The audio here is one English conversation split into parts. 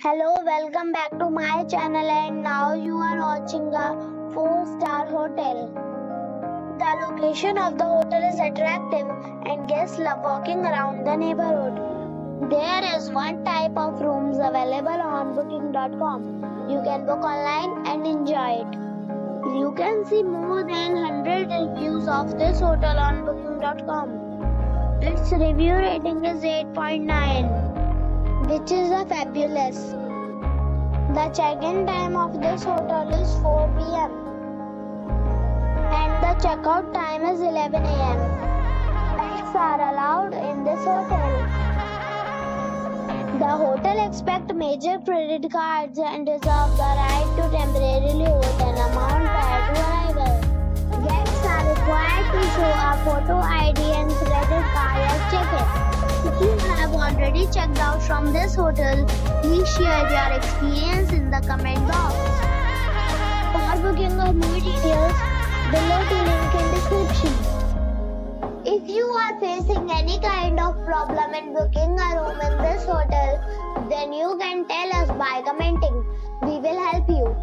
Hello, welcome back to my channel and now you are watching a 4-star hotel. The location of the hotel is attractive and guests love walking around the neighborhood. There is one type of rooms available on booking.com. You can book online and enjoy it. You can see more than 100 reviews of this hotel on booking.com. Its review rating is 8.9 which is a fabulous. The check-in time of this hotel is 4 p.m. and the checkout time is 11 a.m. Pets are allowed in this hotel. The hotel expects major credit cards and reserves the right to temporarily hold an amount prior to arrival. Guests are required to show a photo ID and credit card at check-in. If you have already checked out from this hotel, please share your experience in the comment box. For booking or more details, below the link in description. If you are facing any kind of problem in booking a room in this hotel, then you can tell us by commenting. We will help you.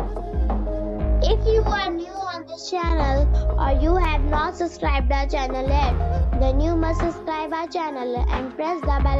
If you are new on this channel or you have not subscribed our channel yet, then you must subscribe our channel and press the bell